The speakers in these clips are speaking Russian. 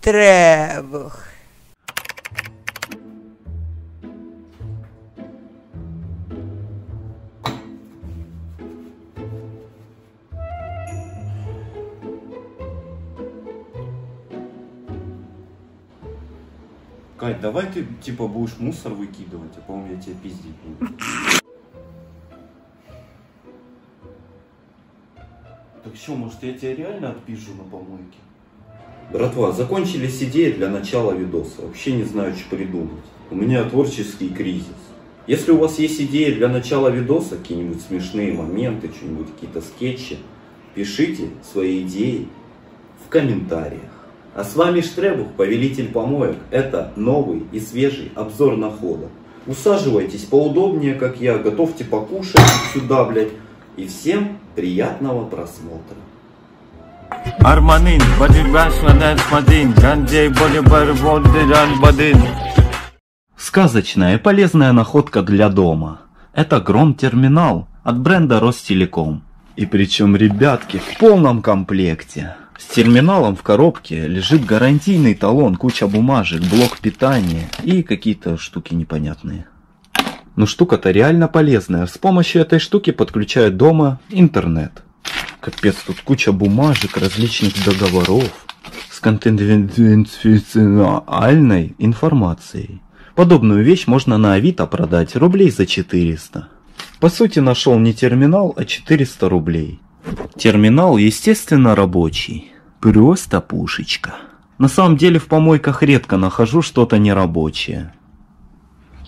Штребух. Кать, давай ты типа будешь мусор выкидывать, а по-моему я тебя пиздить буду. Так что, может я тебя реально отпизжу на помойке? Братва, закончились идеи для начала видоса. Вообще не знаю, что придумать. У меня творческий кризис. Если у вас есть идеи для начала видоса, какие-нибудь смешные моменты, что-нибудь, какие-то скетчи, пишите свои идеи в комментариях. А с вами Штребух, повелитель помоек. Это новый и свежий обзор находок. Усаживайтесь поудобнее, как я, готовьте покушать сюда, блядь. И всем приятного просмотра. Armanin, madan smadin, ganjay body bar bodran badin. Сказочная и полезная находка для дома. Это Гром-терминал от бренда Ростелеком. И причем, ребятки, в полном комплекте. С терминалом в коробке лежит гарантийный талон, куча бумажек, блок питания и какие-то штуки непонятные. Но штука-то реально полезная. С помощью этой штуки подключают дома интернет. Капец, тут куча бумажек, различных договоров с конфиденциальной информацией. Подобную вещь можно на Авито продать рублей за 400. По сути нашел не терминал, а 400 рублей. Терминал, естественно, рабочий. Просто пушечка. На самом деле в помойках редко нахожу что-то нерабочее.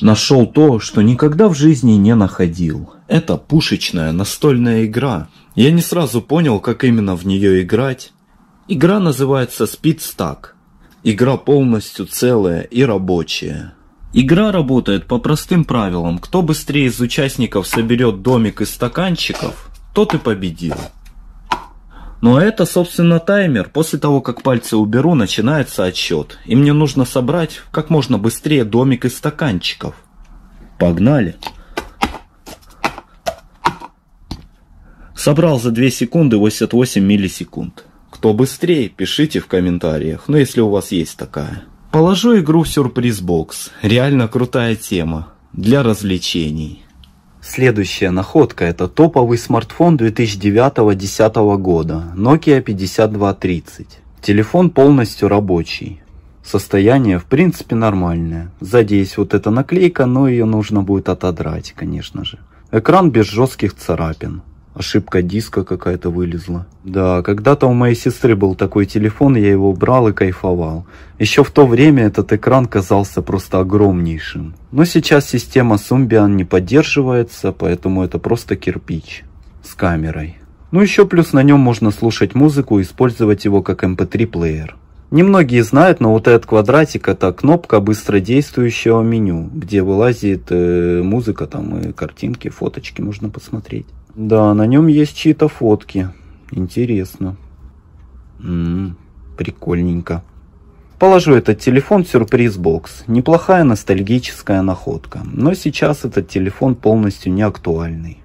Нашел то, что никогда в жизни не находил. Это пушечная настольная игра. Я не сразу понял, как именно в нее играть. Игра называется Stack. Игра полностью целая и рабочая. Игра работает по простым правилам. Кто быстрее из участников соберет домик из стаканчиков, тот и победил. Но это, собственно, таймер. После того, как пальцы уберу, начинается отсчет. И мне нужно собрать как можно быстрее домик из стаканчиков. Погнали. Собрал за 2 секунды 88 миллисекунд. Кто быстрее, пишите в комментариях, ну если у вас есть такая. Положу игру в сюрприз-бокс. Реально крутая тема. Для развлечений. Следующая находка это топовый смартфон 2009-2010 года Nokia 5230. Телефон полностью рабочий. Состояние в принципе нормальное. Сзади есть вот эта наклейка, но ее нужно будет отодрать, конечно же. Экран без жестких царапин. Ошибка диска какая-то вылезла. Да, когда-то у моей сестры был такой телефон, я его брал и кайфовал. Еще в то время этот экран казался просто огромнейшим. Но сейчас система Symbian не поддерживается, поэтому это просто кирпич с камерой. Ну еще плюс на нем можно слушать музыку и использовать его как mp3 эм плеер. Немногие знают, но вот этот квадратик это кнопка быстродействующего меню, где вылазит э, музыка там и картинки, фоточки можно посмотреть. Да, на нем есть чьи-то фотки. Интересно. М-м, прикольненько. Положу этот телефон в сюрприз-бокс. Неплохая ностальгическая находка. Но сейчас этот телефон полностью не актуальный.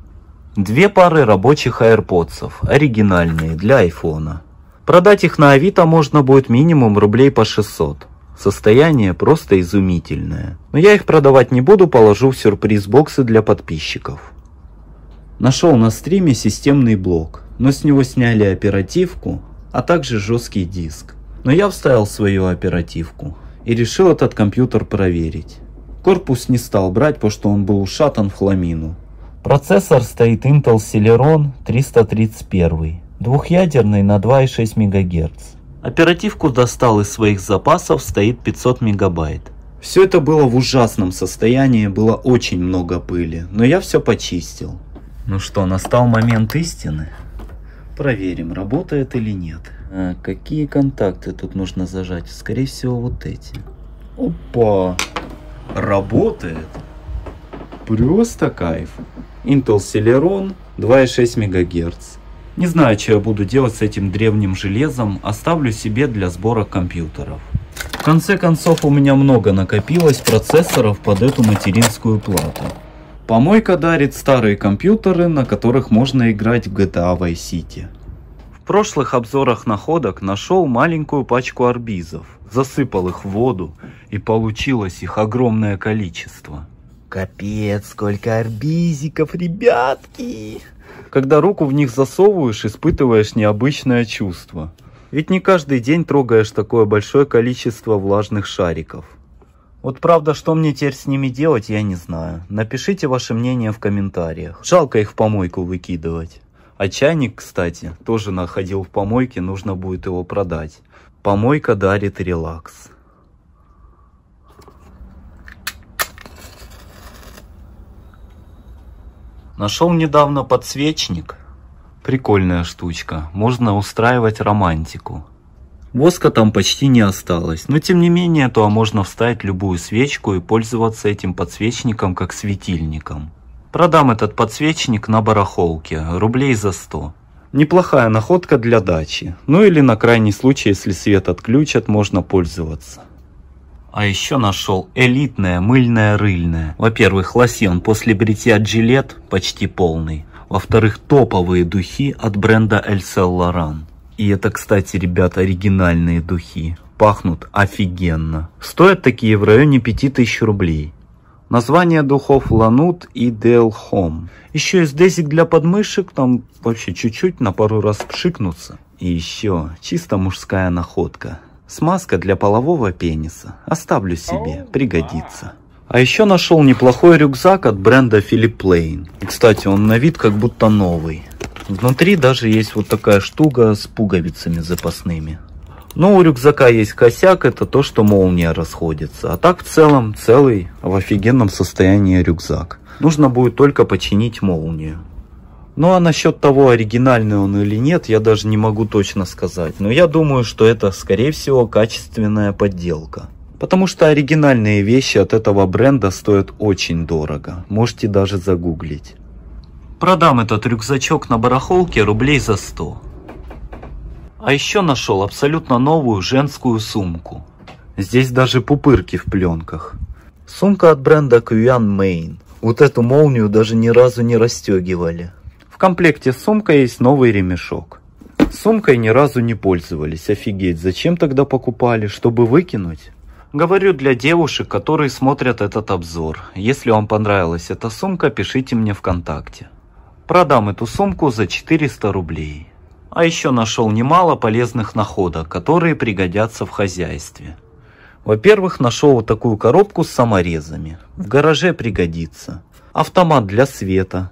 Две пары рабочих AirPods, оригинальные, для айфона. Продать их на Авито можно будет минимум рублей по 600. Состояние просто изумительное. Но я их продавать не буду, положу в сюрприз-боксы для подписчиков. Нашел на стриме системный блок, но с него сняли оперативку, а также жесткий диск. Но я вставил свою оперативку и решил этот компьютер проверить. Корпус не стал брать, потому что он был ушатан в хламину. Процессор стоит Intel Celeron 331, двухъядерный на 2,6 МГц. Оперативку достал из своих запасов, стоит 500 мегабайт. Все это было в ужасном состоянии, было очень много пыли, но я все почистил. Ну что, настал момент истины. Проверим, работает или нет. А, какие контакты тут нужно зажать? Скорее всего, вот эти. Опа! Работает! Просто кайф. Intel Celeron 2,6 МГц. Не знаю, что я буду делать с этим древним железом, оставлю себе для сбора компьютеров. В конце концов, у меня много накопилось процессоров под эту материнскую плату. Помойка дарит старые компьютеры, на которых можно играть в GTA Vice City. В прошлых обзорах находок нашел маленькую пачку арбизов, засыпал их в воду и получилось их огромное количество. Капец, сколько арбизиков, ребятки! Когда руку в них засовываешь, испытываешь необычное чувство. Ведь не каждый день трогаешь такое большое количество влажных шариков. Вот правда, что мне теперь с ними делать, я не знаю. Напишите ваше мнение в комментариях. Жалко их в помойку выкидывать. А чайник, кстати, тоже находил в помойке, нужно будет его продать. Помойка дарит релакс. Нашел недавно подсвечник. Прикольная штучка. Можно устраивать романтику. Воска там почти не осталось, но тем не менее, то можно вставить любую свечку и пользоваться этим подсвечником как светильником. Продам этот подсвечник на барахолке, рублей за 100. Неплохая находка для дачи. Ну или на крайний случай, если свет отключат, можно пользоваться. А еще нашел элитное мыльное рыльное. Во-первых, лосьон после бритья Gillette почти полный. Во-вторых, топовые духи от бренда El Laurent. И это, кстати, ребята, оригинальные духи. Пахнут офигенно. Стоят такие в районе 5000 рублей. Название духов Ланут и Home. Еще есть дезик для подмышек, там вообще чуть-чуть на пару раз пшикнуться. И еще чисто мужская находка. Смазка для полового пениса. Оставлю себе, пригодится. А еще нашел неплохой рюкзак от бренда Philip Plain. Кстати, он на вид как будто новый. Внутри даже есть вот такая штука с пуговицами запасными. Но у рюкзака есть косяк, это то, что молния расходится. А так в целом целый в офигенном состоянии рюкзак. Нужно будет только починить молнию. Ну а насчет того, оригинальный он или нет, я даже не могу точно сказать. Но я думаю, что это скорее всего качественная подделка. Потому что оригинальные вещи от этого бренда стоят очень дорого. Можете даже загуглить. Продам этот рюкзачок на барахолке рублей за 100. А еще нашел абсолютно новую женскую сумку. Здесь даже пупырки в пленках. Сумка от бренда Qian Main. Вот эту молнию даже ни разу не расстегивали. В комплекте с сумкой есть новый ремешок. Сумкой ни разу не пользовались, офигеть, зачем тогда покупали, чтобы выкинуть? Говорю для девушек, которые смотрят этот обзор. Если вам понравилась эта сумка, пишите мне ВКонтакте. Продам эту сумку за 400 рублей. А еще нашел немало полезных находок, которые пригодятся в хозяйстве. Во-первых, нашел вот такую коробку с саморезами. В гараже пригодится. Автомат для света.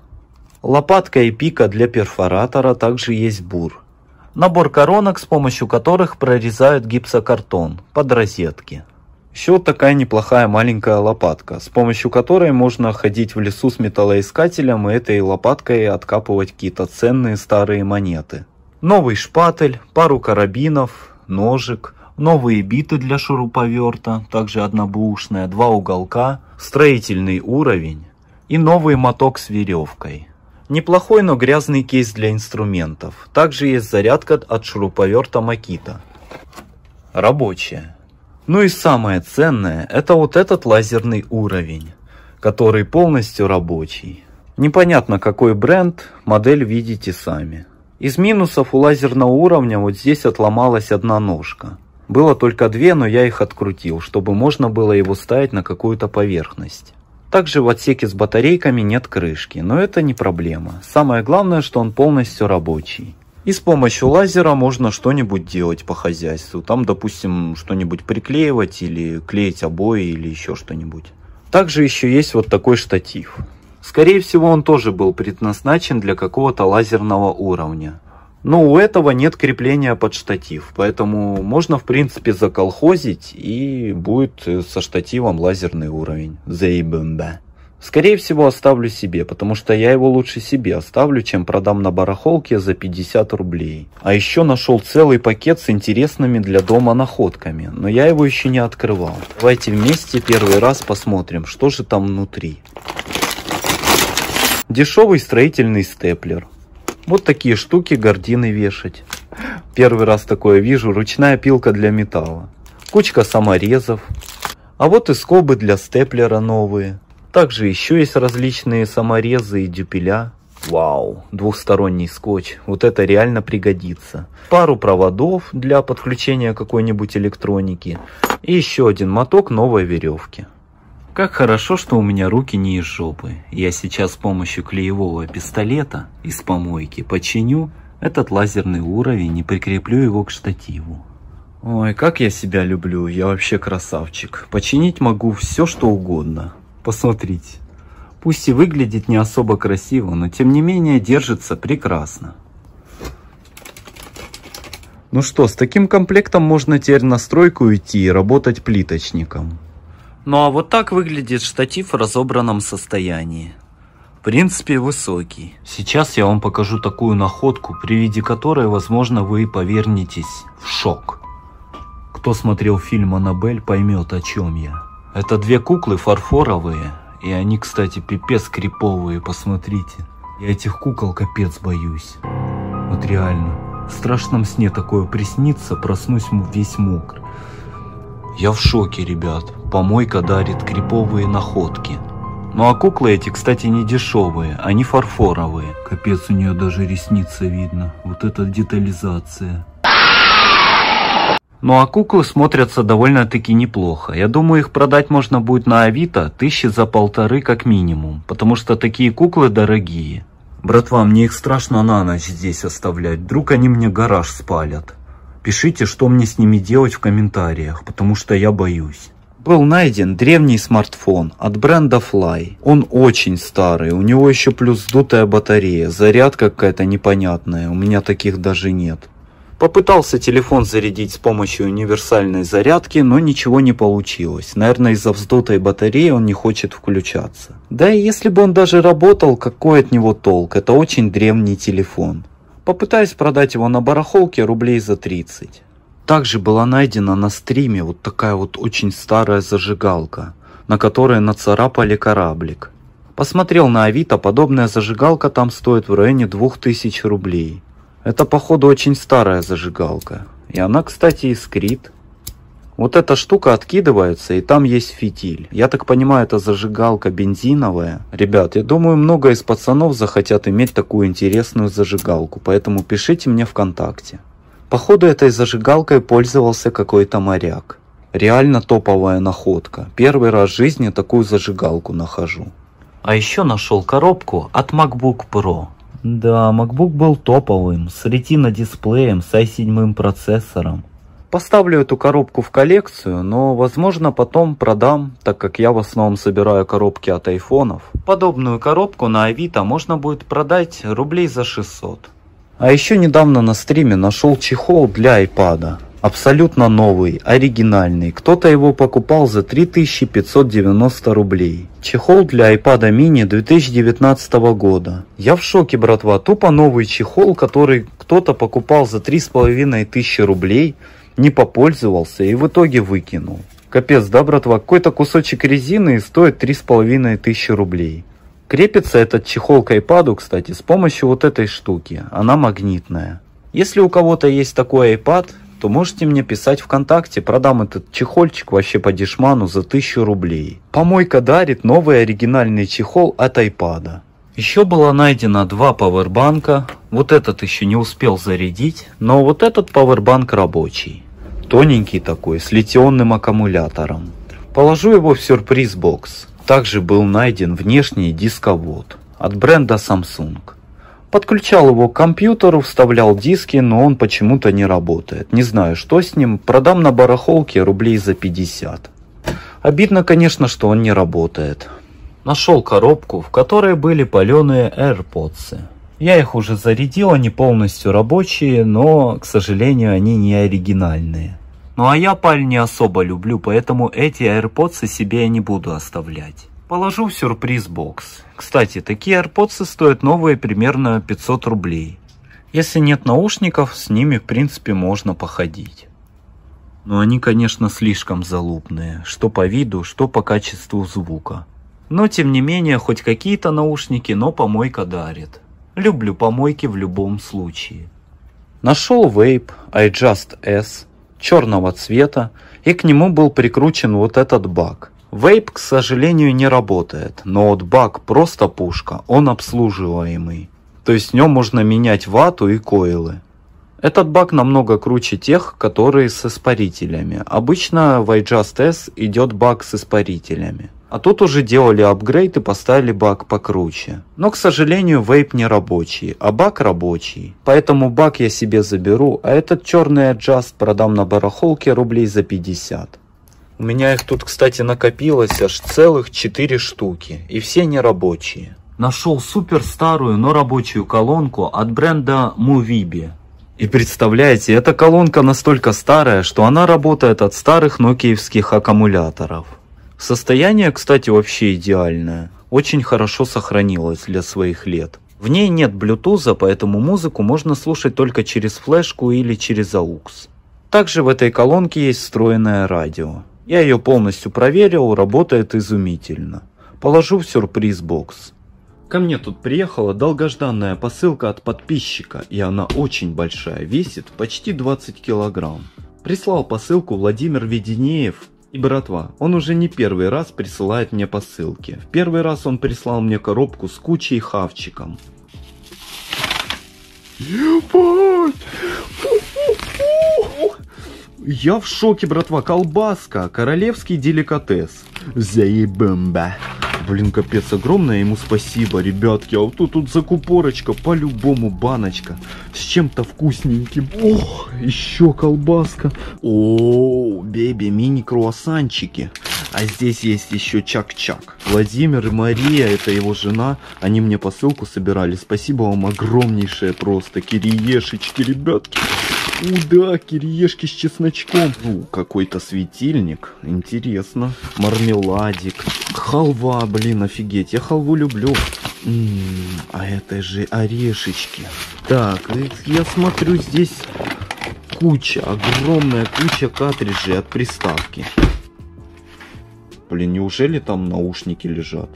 Лопатка и пика для перфоратора, также есть бур. Набор коронок, с помощью которых прорезают гипсокартон под розетки. Еще вот такая неплохая маленькая лопатка, с помощью которой можно ходить в лесу с металлоискателем и этой лопаткой откапывать какие-то ценные старые монеты. Новый шпатель, пару карабинов, ножик, новые биты для шуруповерта, также однобушная, два уголка, строительный уровень и новый моток с веревкой. Неплохой, но грязный кейс для инструментов. Также есть зарядка от шуруповерта Makita. Рабочая. Ну и самое ценное, это вот этот лазерный уровень, который полностью рабочий. Непонятно какой бренд, модель видите сами. Из минусов у лазерного уровня вот здесь отломалась одна ножка. Было только две, но я их открутил, чтобы можно было его ставить на какую-то поверхность. Также в отсеке с батарейками нет крышки, но это не проблема. Самое главное, что он полностью рабочий. И с помощью лазера можно что-нибудь делать по хозяйству. Там, допустим, что-нибудь приклеивать или клеить обои или еще что-нибудь. Также еще есть вот такой штатив. Скорее всего, он тоже был предназначен для какого-то лазерного уровня. Но у этого нет крепления под штатив, поэтому можно в принципе заколхозить и будет со штативом лазерный уровень. Заебэмбэ. Скорее всего оставлю себе, потому что я его лучше себе оставлю, чем продам на барахолке за 50 рублей. А еще нашел целый пакет с интересными для дома находками, но я его еще не открывал. Давайте вместе первый раз посмотрим, что же там внутри. Дешевый строительный степлер. Вот такие штуки гордины вешать. Первый раз такое вижу, ручная пилка для металла. Кучка саморезов. А вот и скобы для степлера новые. Также еще есть различные саморезы и дюпеля. Вау, двухсторонний скотч. Вот это реально пригодится. Пару проводов для подключения какой-нибудь электроники. И еще один моток новой веревки. Как хорошо, что у меня руки не из жопы. Я сейчас с помощью клеевого пистолета из помойки починю этот лазерный уровень и прикреплю его к штативу. Ой, как я себя люблю, я вообще красавчик. Починить могу все, что угодно. Посмотрите. Пусть и выглядит не особо красиво, но тем не менее держится прекрасно. Ну что, с таким комплектом можно теперь на стройку идти и работать плиточником. Ну а вот так выглядит штатив в разобранном состоянии. В принципе высокий. Сейчас я вам покажу такую находку, при виде которой, возможно, вы повернетесь в шок. Кто смотрел фильм «Аннабель» поймет о чем я. Это две куклы фарфоровые, и они, кстати, пипец криповые, посмотрите. Я этих кукол капец боюсь. Вот реально. В страшном сне такое приснится, проснусь весь мокр. Я в шоке, ребят. Помойка дарит криповые находки. Ну а куклы эти, кстати, не дешевые, они фарфоровые. Капец, у нее даже ресница видно. Вот это детализация. Ну а куклы смотрятся довольно-таки неплохо. Я думаю, их продать можно будет на Авито тысячи за полторы как минимум, потому что такие куклы дорогие. Братва, мне их страшно на ночь здесь оставлять, вдруг они мне гараж спалят. Пишите, что мне с ними делать в комментариях, потому что я боюсь. Был найден древний смартфон от бренда Fly. Он очень старый, у него еще плюс сдутая батарея, зарядка какая-то непонятная, у меня таких даже нет. Попытался телефон зарядить с помощью универсальной зарядки, но ничего не получилось. Наверное, из-за вздутой батареи он не хочет включаться. Да и если бы он даже работал, какой от него толк? Это очень древний телефон. Попытаюсь продать его на барахолке рублей за 30. Также была найдена на стриме вот такая вот очень старая зажигалка, на которой нацарапали кораблик. Посмотрел на Авито, подобная зажигалка там стоит в районе 2000 рублей. Это походу очень старая зажигалка. И она, кстати, искрит. Вот эта штука откидывается, и там есть фитиль. Я так понимаю, это зажигалка бензиновая. Ребят, я думаю, много из пацанов захотят иметь такую интересную зажигалку, поэтому пишите мне ВКонтакте. Походу, этой зажигалкой пользовался какой-то моряк. Реально топовая находка. Первый раз в жизни такую зажигалку нахожу. А еще нашел коробку от MacBook Pro. Да, MacBook был топовым, с Retina дисплеем, с i7 процессором. Поставлю эту коробку в коллекцию, но возможно потом продам, так как я в основном собираю коробки от айфонов. Подобную коробку на Авито можно будет продать рублей за 600. А еще недавно на стриме нашел чехол для айпада. Абсолютно новый, оригинальный. Кто-то его покупал за 3590 рублей. Чехол для iPad mini 2019 года. Я в шоке, братва. Тупо новый чехол, который кто-то покупал за 3500 рублей, не попользовался и в итоге выкинул. Капец, да, братва? Какой-то кусочек резины стоит 3500 рублей. Крепится этот чехол к iPad, кстати, с помощью вот этой штуки. Она магнитная. Если у кого-то есть такой iPad, то можете мне писать ВКонтакте, продам этот чехольчик вообще по дешману за 1000 рублей. Помойка дарит новый оригинальный чехол от айпада. Еще было найдено два пауэрбанка, вот этот еще не успел зарядить, но вот этот пауэрбанк рабочий. Тоненький такой, с литионным аккумулятором. Положу его в сюрприз-бокс. Также был найден внешний дисковод от бренда Samsung. Подключал его к компьютеру, вставлял диски, но он почему-то не работает. Не знаю, что с ним. Продам на барахолке рублей за 50. Обидно, конечно, что он не работает. Нашел коробку, в которой были паленые AirPods. Я их уже зарядил, они полностью рабочие, но, к сожалению, они не оригинальные. Ну а я паль не особо люблю, поэтому эти AirPods себе я не буду оставлять. Положу в сюрприз-бокс. Кстати, такие AirPods стоят новые примерно 500 рублей. Если нет наушников, с ними в принципе можно походить. Но они, конечно, слишком залупные, что по виду, что по качеству звука. Но тем не менее, хоть какие-то наушники, но помойка дарит. Люблю помойки в любом случае. Нашел вейп iJust S черного цвета, и к нему был прикручен вот этот бак. Вейп, к сожалению, не работает, но вот просто пушка, он обслуживаемый. То есть в нем можно менять вату и койлы. Этот бак намного круче тех, которые с испарителями. Обычно в iJust S идет бак с испарителями. А тут уже делали апгрейд и поставили бак покруче. Но, к сожалению, вейп не рабочий, а бак рабочий. Поэтому бак я себе заберу, а этот черный Adjust продам на барахолке рублей за 50. У меня их тут, кстати, накопилось аж целых 4 штуки, и все не рабочие. Нашел супер старую, но рабочую колонку от бренда Movibi. И представляете, эта колонка настолько старая, что она работает от старых нокиевских аккумуляторов. Состояние, кстати, вообще идеальное. Очень хорошо сохранилось для своих лет. В ней нет Bluetooth, поэтому музыку можно слушать только через флешку или через AUX. Также в этой колонке есть встроенное радио. Я ее полностью проверил, работает изумительно. Положу в сюрприз-бокс. Ко мне тут приехала долгожданная посылка от подписчика, и она очень большая, весит почти 20 килограмм. Прислал посылку Владимир Веденеев и братва, он уже не первый раз присылает мне посылки. В первый раз он прислал мне коробку с кучей хавчиком. Ебать! Я в шоке, братва. Колбаска. Королевский деликатес. Заебемба. Блин, капец, огромное ему спасибо, ребятки. А вот тут, тут закупорочка, по-любому баночка. С чем-то вкусненьким. Ох, еще колбаска. О, беби, мини-круассанчики. А здесь есть еще Чак-Чак. Владимир и Мария, это его жена, они мне посылку собирали. Спасибо вам огромнейшее просто. Кириешечки, ребятки. У, да, кириешки с чесночком. Ну, какой-то светильник. Интересно. Мармеладик. Халва, блин, офигеть. Я халву люблю. М -м, а это же орешечки. Так, я смотрю, здесь куча, огромная куча картриджей от приставки. Блин, неужели там наушники лежат?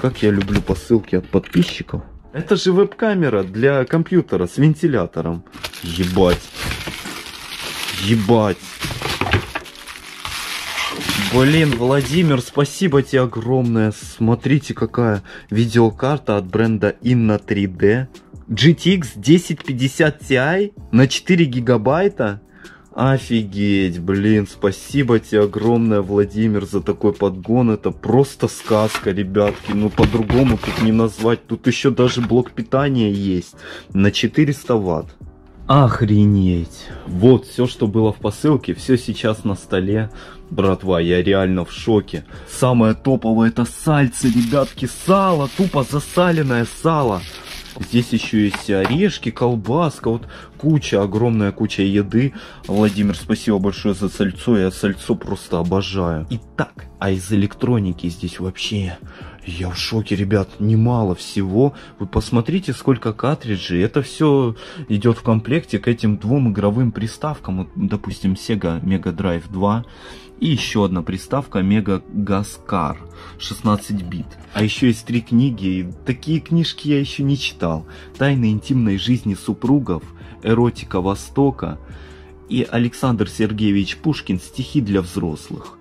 Как я люблю посылки от подписчиков. Это же веб-камера для компьютера с вентилятором. Ебать. Ебать. Блин, Владимир, спасибо тебе огромное. Смотрите, какая видеокарта от бренда Inna 3D. GTX 1050 Ti на 4 гигабайта. Офигеть, блин, спасибо тебе огромное, Владимир, за такой подгон. Это просто сказка, ребятки. Ну, по-другому тут не назвать. Тут еще даже блок питания есть на 400 ватт. Охренеть. Вот все, что было в посылке, все сейчас на столе. Братва, я реально в шоке. Самое топовое это сальце, ребятки, сало, тупо засаленное сало. Здесь еще есть орешки, колбаска, вот куча, огромная куча еды. Владимир, спасибо большое за сальцо, я сальцо просто обожаю. Итак, а из электроники здесь вообще... Я в шоке, ребят, немало всего. Вы посмотрите, сколько картриджей. Это все идет в комплекте к этим двум игровым приставкам. Вот, допустим, Sega Mega Drive 2 и еще одна приставка Mega Gascar 16 бит. А еще есть три книги, и такие книжки я еще не читал. Тайны интимной жизни супругов, эротика Востока и Александр Сергеевич Пушкин стихи для взрослых.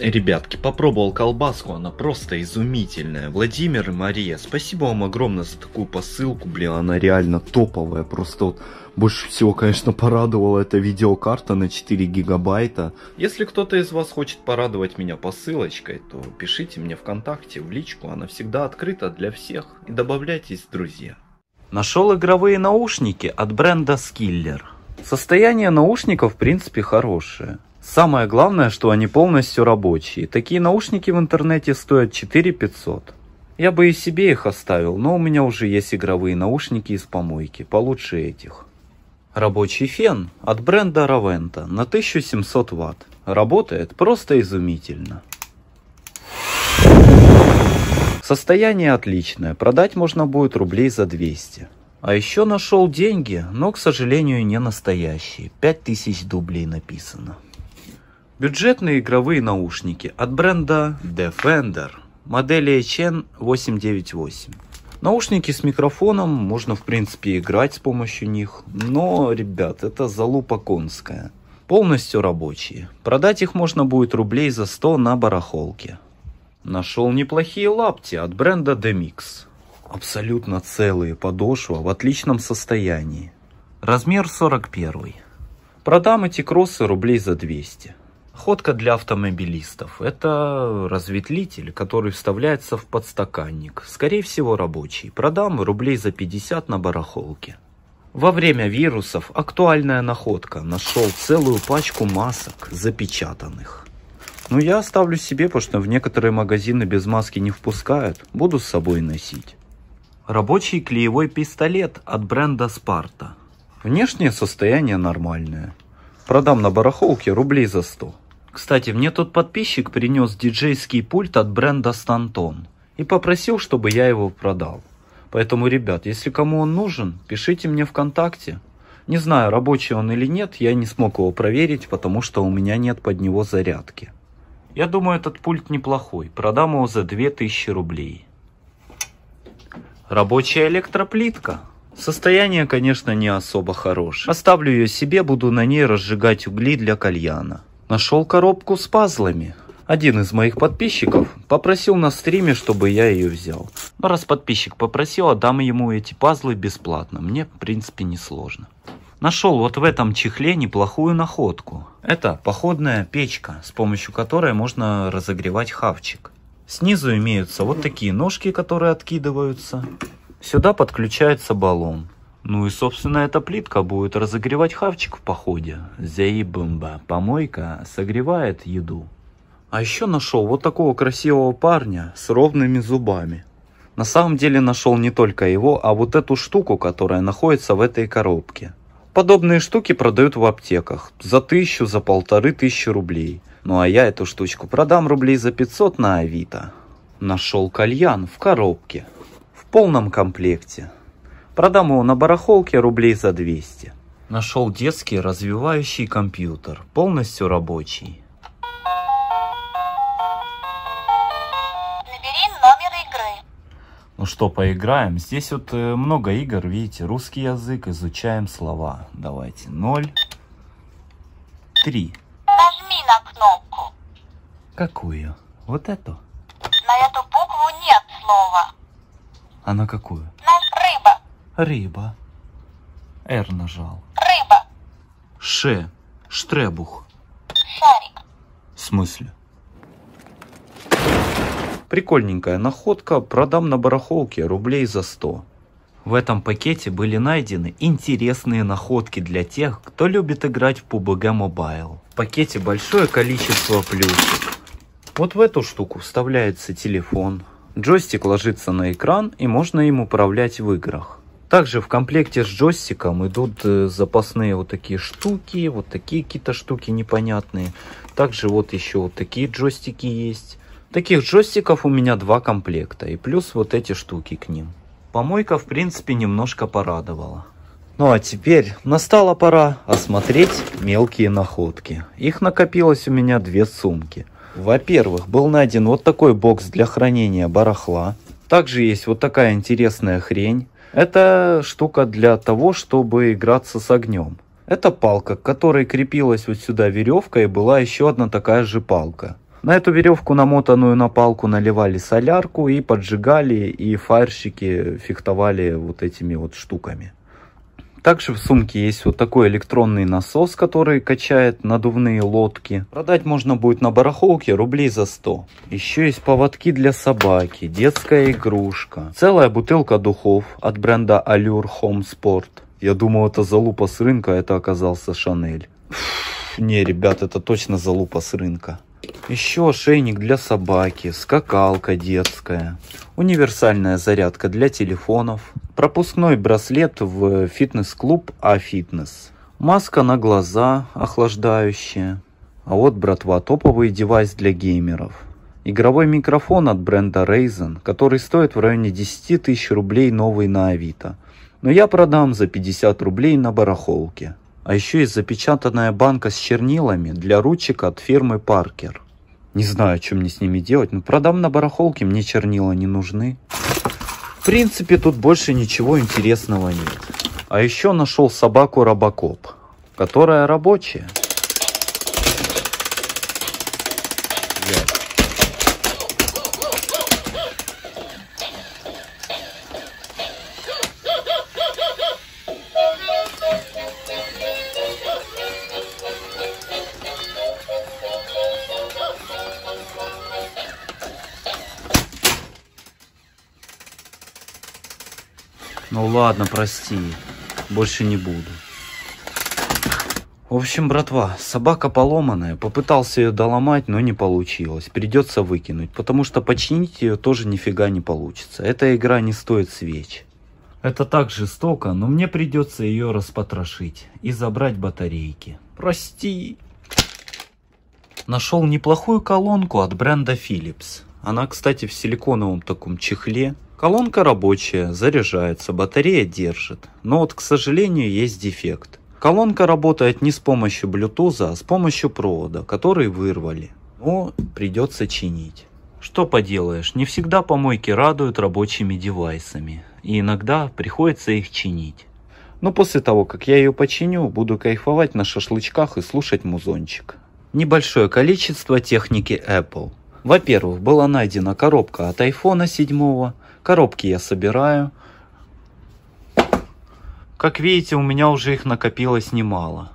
Ребятки, попробовал колбаску, она просто изумительная. Владимир и Мария, спасибо вам огромное за такую посылку, блин, она реально топовая. Просто вот больше всего, конечно, порадовала эта видеокарта на 4 гигабайта. Если кто-то из вас хочет порадовать меня посылочкой, то пишите мне ВКонтакте, в личку, она всегда открыта для всех. И добавляйтесь друзья. Нашел игровые наушники от бренда Skiller. Состояние наушников в принципе хорошее. Самое главное, что они полностью рабочие. Такие наушники в интернете стоят 4 500. Я бы и себе их оставил, но у меня уже есть игровые наушники из помойки, получше этих. Рабочий фен от бренда Raventa на 1700 Вт. Работает просто изумительно. Состояние отличное, продать можно будет рублей за 200. А еще нашел деньги, но, к сожалению, не настоящие. 5000 дублей написано. Бюджетные игровые наушники от бренда Defender, модели HN898. Наушники с микрофоном, можно в принципе играть с помощью них, но, ребят, это залупа конская. Полностью рабочие. Продать их можно будет рублей за 100 на барахолке. Нашел неплохие лапти от бренда Demix. Абсолютно целые подошва в отличном состоянии. Размер 41. Продам эти кроссы рублей за 200. Ходка для автомобилистов. Это разветвлитель, который вставляется в подстаканник. Скорее всего рабочий. Продам рублей за 50 на барахолке. Во время вирусов актуальная находка. Нашел целую пачку масок запечатанных. Ну я оставлю себе, потому что в некоторые магазины без маски не впускают. Буду с собой носить. Рабочий клеевой пистолет от бренда Спарта. Внешнее состояние нормальное. Продам на барахолке рублей за 100. Кстати, мне тут подписчик принес диджейский пульт от бренда Stanton и попросил, чтобы я его продал. Поэтому, ребят, если кому он нужен, пишите мне ВКонтакте. Не знаю, рабочий он или нет, я не смог его проверить, потому что у меня нет под него зарядки. Я думаю, этот пульт неплохой. Продам его за 2000 рублей. Рабочая электроплитка. Состояние, конечно, не особо хорошее. Оставлю ее себе, буду на ней разжигать угли для кальяна. Нашел коробку с пазлами. Один из моих подписчиков попросил на стриме, чтобы я ее взял. Но раз подписчик попросил, отдам ему эти пазлы бесплатно. Мне, в принципе, не сложно. Нашел вот в этом чехле неплохую находку. Это походная печка, с помощью которой можно разогревать хавчик. Снизу имеются вот такие ножки, которые откидываются. Сюда подключается баллон. Ну и, собственно, эта плитка будет разогревать хавчик в походе. Заебумба. Помойка согревает еду. А еще нашел вот такого красивого парня с ровными зубами. На самом деле нашел не только его, а вот эту штуку, которая находится в этой коробке. Подобные штуки продают в аптеках за тысячу, за полторы тысячи рублей. Ну а я эту штучку продам рублей за 500 на Авито. Нашел кальян в коробке. В полном комплекте. Продам его на барахолке рублей за 200. Нашел детский развивающий компьютер, полностью рабочий. Набери номер игры. Ну что, поиграем? Здесь вот э, много игр, видите, русский язык, изучаем слова. Давайте, 0, 3. Нажми на кнопку. Какую? Вот эту? На эту букву нет слова. А на какую? На рыба. Рыба. Р нажал. Рыба. Ш. Штребух. Шарик. В смысле? Прикольненькая находка, продам на барахолке рублей за 100. В этом пакете были найдены интересные находки для тех, кто любит играть в PUBG Mobile. В пакете большое количество плюшек. Вот в эту штуку вставляется телефон. Джойстик ложится на экран и можно им управлять в играх. Также в комплекте с джойстиком идут э, запасные вот такие штуки, вот такие какие-то штуки непонятные. Также вот еще вот такие джойстики есть. Таких джойстиков у меня два комплекта и плюс вот эти штуки к ним. Помойка в принципе немножко порадовала. Ну а теперь настала пора осмотреть мелкие находки. Их накопилось у меня две сумки. Во-первых, был найден вот такой бокс для хранения барахла. Также есть вот такая интересная хрень. Это штука для того, чтобы играться с огнем. Это палка, к которой крепилась вот сюда веревка и была еще одна такая же палка. На эту веревку, намотанную на палку, наливали солярку и поджигали, и фаерщики фехтовали вот этими вот штуками. Также в сумке есть вот такой электронный насос, который качает надувные лодки. Продать можно будет на барахолке рублей за 100. Еще есть поводки для собаки, детская игрушка. Целая бутылка духов от бренда Allure Home Sport. Я думал это залупа с рынка, а это оказался Шанель. Не, ребят, это точно залупа с рынка. Еще ошейник для собаки, скакалка детская, универсальная зарядка для телефонов, пропускной браслет в фитнес-клуб А-фитнес, маска на глаза охлаждающая, а вот, братва, топовый девайс для геймеров. Игровой микрофон от бренда Razen, который стоит в районе 10 тысяч рублей новый на Авито. Но я продам за 50 рублей на барахолке. А еще есть запечатанная банка с чернилами для ручек от фирмы Паркер. Не знаю, что мне с ними делать, но продам на барахолке, мне чернила не нужны. В принципе, тут больше ничего интересного нет. А еще нашел собаку Робокоп, которая рабочая. Ну ладно, прости. Больше не буду. В общем, братва, собака поломанная. Попытался ее доломать, но не получилось. Придется выкинуть, потому что починить ее тоже нифига не получится. Эта игра не стоит свеч. Это так жестоко, но мне придется ее распотрошить и забрать батарейки. Прости. Нашел неплохую колонку от бренда Philips. Она, кстати, в силиконовом таком чехле. Колонка рабочая, заряжается, батарея держит. Но вот, к сожалению, есть дефект. Колонка работает не с помощью Bluetooth, а с помощью провода, который вырвали. Но придется чинить. Что поделаешь, не всегда помойки радуют рабочими девайсами. И иногда приходится их чинить. Но после того, как я ее починю, буду кайфовать на шашлычках и слушать музончик. Небольшое количество техники Apple. Во-первых, была найдена коробка от iPhone 7. Коробки я собираю. Как видите, у меня уже их накопилось немало.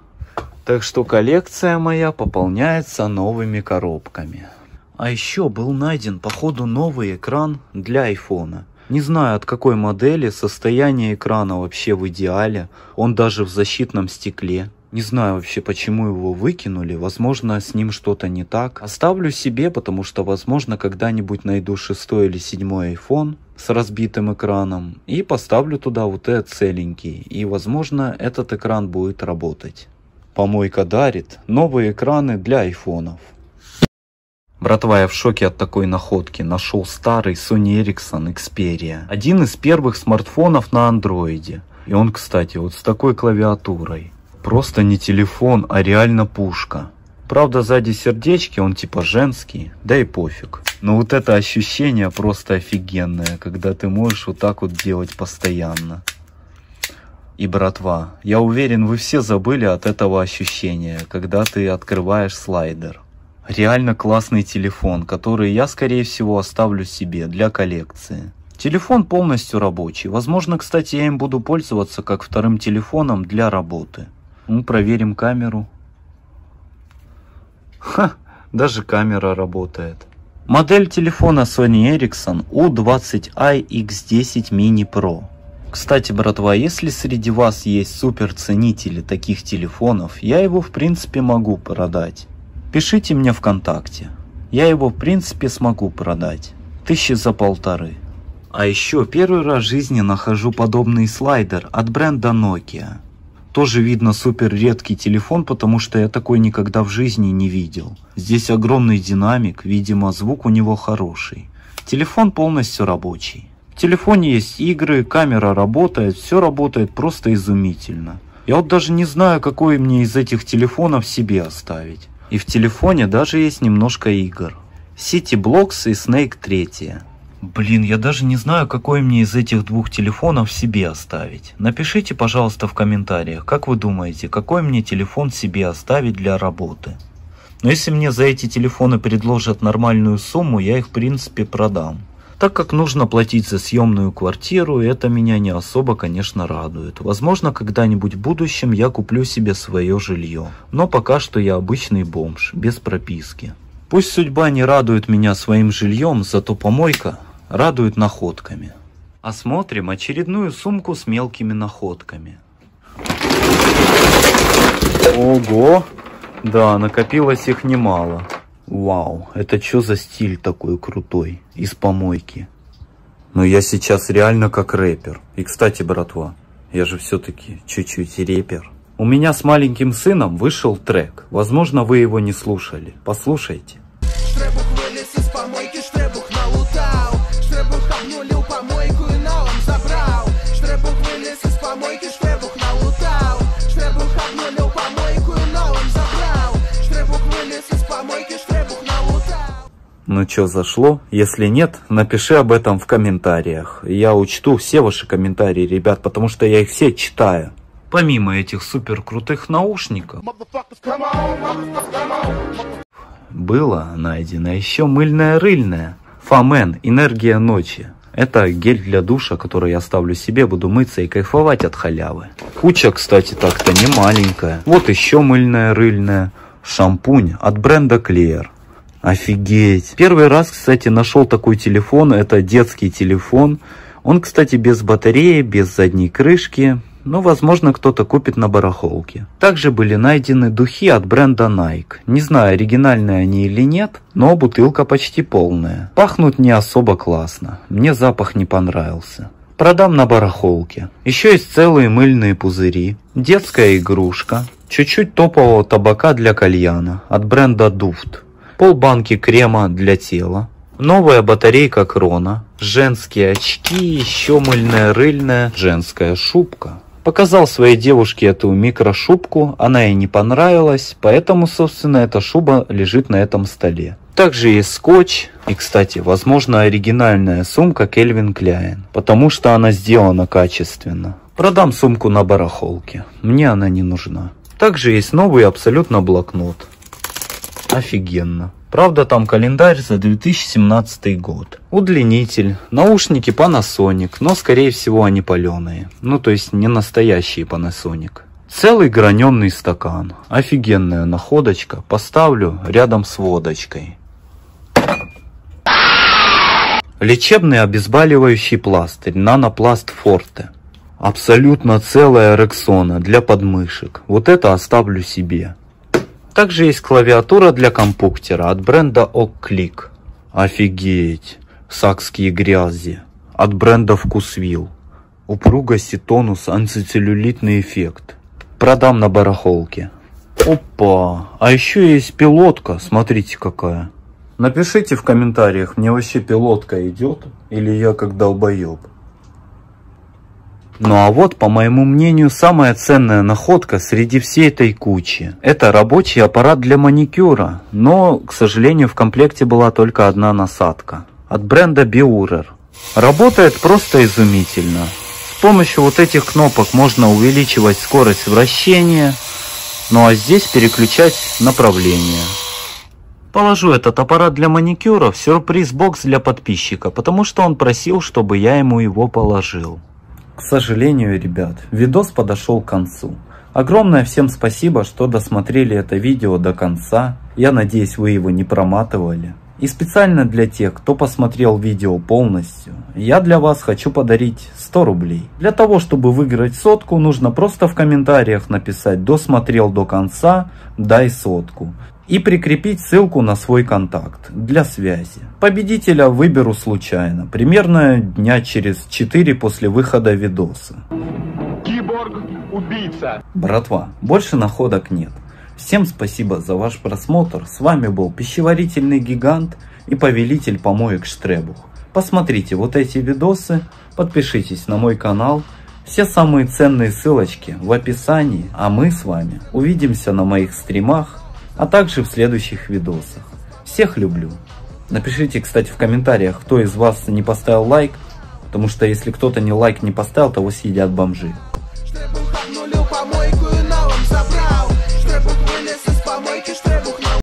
Так что коллекция моя пополняется новыми коробками. А еще был найден, походу, новый экран для айфона. Не знаю от какой модели, состояние экрана вообще в идеале, он даже в защитном стекле. Не знаю вообще, почему его выкинули, возможно, с ним что-то не так. Оставлю себе, потому что, возможно, когда-нибудь найду шестой или седьмой iPhone с разбитым экраном и поставлю туда вот этот целенький, и, возможно, этот экран будет работать. Помойка дарит новые экраны для айфонов. Братва, я в шоке от такой находки. Нашел старый Sony Ericsson Xperia. Один из первых смартфонов на андроиде. И он, кстати, вот с такой клавиатурой. Просто не телефон, а реально пушка. Правда, сзади сердечки, он типа женский, да и пофиг. Но вот это ощущение просто офигенное, когда ты можешь вот так вот делать постоянно. И, братва, я уверен, вы все забыли от этого ощущения, когда ты открываешь слайдер. Реально классный телефон, который я, скорее всего, оставлю себе для коллекции. Телефон полностью рабочий. Возможно, кстати, я им буду пользоваться как вторым телефоном для работы. Ну, проверим камеру. Ха, даже камера работает. Модель телефона Sony Ericsson U20i X10 Mini Pro. Кстати, братва, если среди вас есть супер ценители таких телефонов, я его в принципе могу продать. Пишите мне ВКонтакте. Я его в принципе смогу продать. Тысячи за полторы. А еще первый раз в жизни нахожу подобный слайдер от бренда Nokia. Тоже видно супер редкий телефон, потому что я такой никогда в жизни не видел. Здесь огромный динамик, видимо звук у него хороший. Телефон полностью рабочий. В телефоне есть игры, камера работает, все работает просто изумительно. Я вот даже не знаю, какой мне из этих телефонов себе оставить. И в телефоне даже есть немножко игр. City Blocks и Snake 3. Блин, я даже не знаю, какой мне из этих двух телефонов себе оставить. Напишите, пожалуйста, в комментариях, как вы думаете, какой мне телефон себе оставить для работы. Но если мне за эти телефоны предложат нормальную сумму, я их в принципе продам. Так как нужно платить за съемную квартиру, это меня не особо, конечно, радует. Возможно, когда-нибудь в будущем я куплю себе свое жилье. Но пока что я обычный бомж, без прописки. Пусть судьба не радует меня своим жильем, зато помойка радует находками. Осмотрим очередную сумку с мелкими находками. Ого! Да, накопилось их немало. Вау, это что за стиль такой крутой, из помойки? Но я сейчас реально как рэпер. И, кстати, братва, я же все-таки чуть-чуть рэпер. У меня с маленьким сыном вышел трек. Возможно, вы его не слушали. Послушайте. Ну что, зашло? Если нет, напиши об этом в комментариях. Я учту все ваши комментарии, ребят, потому что я их все читаю. Помимо этих супер крутых наушников, было найдено еще мыльное рыльное. Фамен, энергия ночи. Это гель для душа, который я ставлю себе, буду мыться и кайфовать от халявы. Куча, кстати, так-то не маленькая. Вот еще мыльное рыльное. Шампунь от бренда Clear. Офигеть. Первый раз, кстати, нашел такой телефон. Это детский телефон. Он, кстати, без батареи, без задней крышки, но, возможно, кто-то купит на барахолке. Также были найдены духи от бренда Nike. Не знаю, оригинальные они или нет, но бутылка почти полная. Пахнут не особо классно. Мне запах не понравился. Продам на барахолке. Еще есть целые мыльные пузыри, детская игрушка, чуть-чуть топового табака для кальяна от бренда Duft, полбанки крема для тела, новая батарейка Крона, женские очки, еще мыльная рыльная женская шубка. Показал своей девушке эту микрошубку, она ей не понравилась, поэтому, собственно, эта шуба лежит на этом столе. Также есть скотч и, кстати, возможно, оригинальная сумка Кельвин Кляйн, потому что она сделана качественно. Продам сумку на барахолке, мне она не нужна. Также есть новый абсолютно блокнот. Офигенно. Правда, там календарь за 2017 год. Удлинитель, наушники Panasonic, но скорее всего они паленые. Ну, то есть не настоящие Panasonic. Целый граненый стакан. Офигенная находочка. Поставлю рядом с водочкой. Лечебный обезболивающий пластырь Нанопласт Форте. Абсолютно целая Рексона для подмышек. Вот это оставлю себе. Также есть клавиатура для компьютера от бренда OkClick. Офигеть. Сакские грязи. От бренда Вкусвилл. Упругость и тонус, антицеллюлитный эффект. Продам на барахолке. Опа, а еще есть пилотка, смотрите какая. Напишите в комментариях, мне вообще пилотка идет или я как долбоеб. Ну а вот, по моему мнению, самая ценная находка среди всей этой кучи. Это рабочий аппарат для маникюра, но, к сожалению, в комплекте была только одна насадка. От бренда Biurer. Работает просто изумительно. С помощью вот этих кнопок можно увеличивать скорость вращения, ну а здесь переключать направление. Положу этот аппарат для маникюра в сюрприз-бокс для подписчика, потому что он просил, чтобы я ему его положил. К сожалению, ребят, видос подошел к концу. Огромное всем спасибо, что досмотрели это видео до конца. Я надеюсь, вы его не проматывали. И специально для тех, кто посмотрел видео полностью, я для вас хочу подарить 100 рублей. Для того, чтобы выиграть сотку, нужно просто в комментариях написать «досмотрел до конца, дай сотку» и прикрепить ссылку на свой контакт для связи. Победителя выберу случайно, примерно дня через 4 после выхода видоса. Киборг-убийца. Братва, больше находок нет. Всем спасибо за ваш просмотр. С вами был пищеварительный гигант и повелитель помоек Штребух. Посмотрите вот эти видосы, подпишитесь на мой канал. Все самые ценные ссылочки в описании, а мы с вами увидимся на моих стримах а также в следующих видосах. Всех люблю. Напишите, кстати, в комментариях, кто из вас не поставил лайк, потому что если кто-то не лайк не поставил, того съедят бомжи.